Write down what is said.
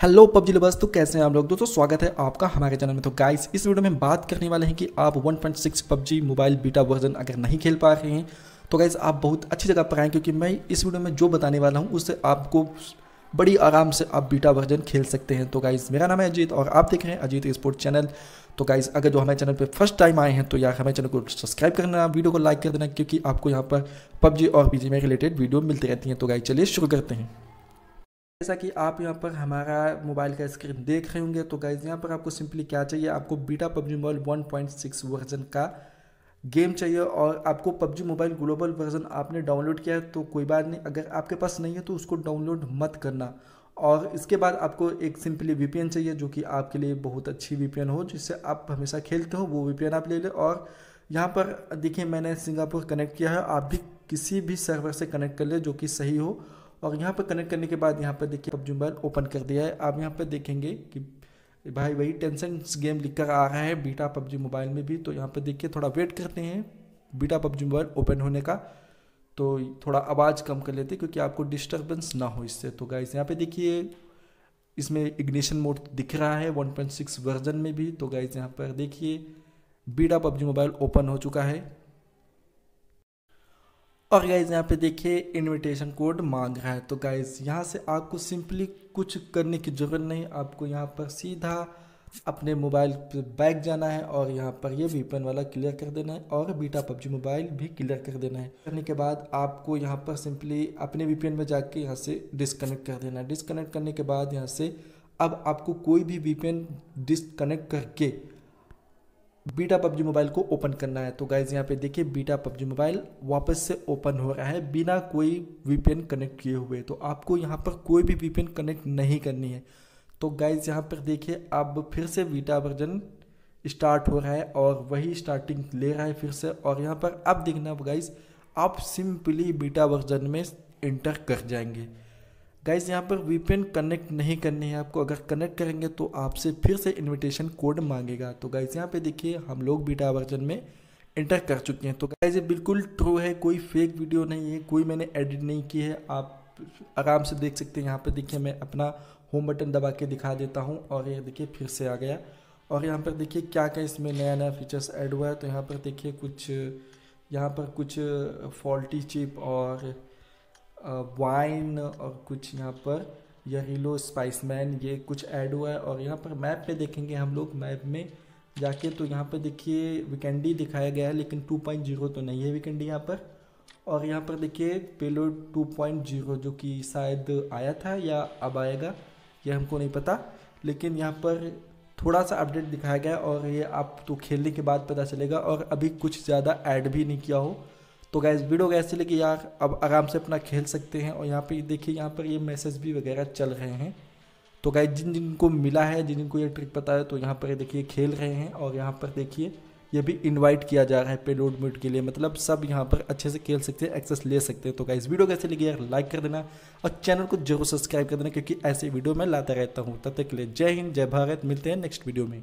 Hello PUBG lovers तो कैसे हैं आप लोग? दोस्तों, स्वागत है आपका हमारे चैनल में। तो गाइस इस वीडियो में बात करने वाले हैं कि आप 1.6 पबजी मोबाइल बीटा वर्जन अगर नहीं खेल पा रहे हैं तो गाइस आप बहुत अच्छी जगह पर आएँ, क्योंकि मैं इस वीडियो में जो बताने वाला हूँ, उससे आपको बड़ी आराम से आप बीटा वर्जन खेल सकते हैं। तो गाइज़ मेरा नाम है अजीत और आप देख रहे हैं अजीत स्पोर्ट चैनल तो गाइज़ अगर जो हमारे चैनल पर फ़र्स्ट टाइम आए हैं तो यार हमारे चैनल को सब्सक्राइब करना वीडियो को लाइक कर देना, क्योंकि आपको यहाँ पर पबजी और बीजी में रिलेटेड वीडियो मिलती रहती हैं। तो गाइज़ चलिए शुरू करते हैं। जैसा कि आप यहाँ पर हमारा मोबाइल का स्क्रीन देख रहे होंगे तो गाइज़ यहाँ पर आपको सिंपली क्या चाहिए? आपको बीटा पबजी मोबाइल 1.6 वर्जन का गेम चाहिए और आपको पबजी मोबाइल ग्लोबल वर्जन आपने डाउनलोड किया है तो कोई बात नहीं। अगर आपके पास नहीं है तो उसको डाउनलोड मत करना। और इसके बाद आपको एक सिंपली वीपीएन चाहिए, जो कि आपके लिए बहुत अच्छी वीपीएन हो, जिससे आप हमेशा खेलते हो, वो वीपीएन आप ले लें। और यहाँ पर देखिए, मैंने सिंगापुर कनेक्ट किया है, आप भी किसी भी सर्वर से कनेक्ट कर ले, जो कि सही हो। और यहाँ पर कनेक्ट करने के बाद यहाँ पर देखिए पबजी मोबाइल ओपन कर दिया है। आप यहाँ पर देखेंगे कि भाई वही टेंशन गेम लिख कर आ रहा है बीटा पबजी मोबाइल में भी। तो यहाँ पर देखिए थोड़ा वेट करते हैं बीटा पबजी मोबाइल ओपन होने का। तो थोड़ा आवाज़ कम कर लेते क्योंकि आपको डिस्टर्बेंस ना हो इससे। तो गाइस यहाँ पे देखिए इसमें इग्निशन मोड दिख रहा है 1.6 वर्जन में भी। तो गाइस यहाँ पर देखिए बीटा पबजी मोबाइल ओपन हो चुका है। और गाइज़ यहाँ पे देखिए इनविटेशन कोड मांग रहा है। तो गाइज़ यहाँ से आपको सिंपली कुछ करने की ज़रूरत नहीं। आपको यहाँ पर सीधा अपने मोबाइल पे बैक जाना है और यहाँ पर ये वीपन वाला क्लियर कर देना है और बीटा पबजी मोबाइल भी क्लियर कर देना है। करने के बाद आपको यहाँ पर सिंपली अपने वीपीएन में जाके यहाँ से डिसकनेक्ट कर देना है। डिसकनेक्ट करने के बाद यहाँ से अब आपको कोई भी वीपीएन डिसकनेक्ट करके बीटा पबजी मोबाइल को ओपन करना है। तो गाइज़ यहाँ पे देखिए, बीटा पबजी मोबाइल वापस से ओपन हो रहा है बिना कोई वीपीएन कनेक्ट किए हुए। तो आपको यहाँ पर कोई भी वीपीएन कनेक्ट नहीं करनी है। तो गाइज़ यहाँ पर देखिए, अब फिर से बीटा वर्जन स्टार्ट हो रहा है और वही स्टार्टिंग ले रहा है फिर से। और यहाँ पर अब देखना गाइज़ आप सिंपली बीटा वर्जन में इंटर कर जाएँगे। गाइज़ यहाँ पर वीपीएन कनेक्ट नहीं करनी है आपको। अगर कनेक्ट करेंगे तो आपसे फिर से इनविटेशन कोड मांगेगा। तो गाइज़ यहाँ पे देखिए, हम लोग बीटा वर्जन में इंटर कर चुके हैं। तो गाइज़ ये बिल्कुल ट्रू है, कोई फेक वीडियो नहीं है, कोई मैंने एडिट नहीं की है। आप आराम से देख सकते हैं। यहाँ पे देखिए, मैं अपना होम बटन दबा के दिखा देता हूँ और ये देखिए, फिर से आ गया। और यहाँ पर देखिए, क्या क्या इसमें नया नया फीचर्स ऐड हुआ है। तो यहाँ पर देखिए, कुछ, यहाँ पर कुछ फॉल्टी चिप और वाइन और कुछ यहाँ पर यहीलो स्पाइसमैन ये कुछ ऐड हुआ है और यहाँ पर मैप पे देखेंगे हम लोग मैप में जाके तो यहाँ पर देखिए वीकेंडी दिखाया गया है, लेकिन 2.0 तो नहीं है वीकेंडी यहाँ पर। और यहाँ पर देखिए पेलो 2.0 जो कि शायद आया था या अब आएगा यह हमको नहीं पता। लेकिन यहाँ पर थोड़ा सा अपडेट दिखाया गया और ये आप तो खेलने के बाद पता चलेगा और अभी कुछ ज़्यादा ऐड भी नहीं किया हो। तो गैस वीडियो कैसे लगी यार अब आराम से अपना खेल सकते हैं और यहाँ पे देखिए, यहाँ पर ये मैसेज भी वगैरह चल रहे हैं। तो गैस जिन जिनको मिला है, जिन जिनको ये ट्रिक पता है तो यहाँ पर देखिए, खेल रहे हैं और यहाँ पर देखिए, ये भी इनवाइट किया जा रहा है पेलोड म्यूट के लिए। मतलब सब यहाँ पर अच्छे से खेल सकते हैं एक्सेस ले सकते हैं। तो गाइस वीडियो कैसे लगी यार लाइक कर देना और चैनल को ज़रूर सब्सक्राइब कर देना, क्योंकि ऐसे वीडियो मैं लाता रहता हूँ। तब तक के लिए जय हिंद, जय भारत, मिलते हैं नेक्स्ट वीडियो में।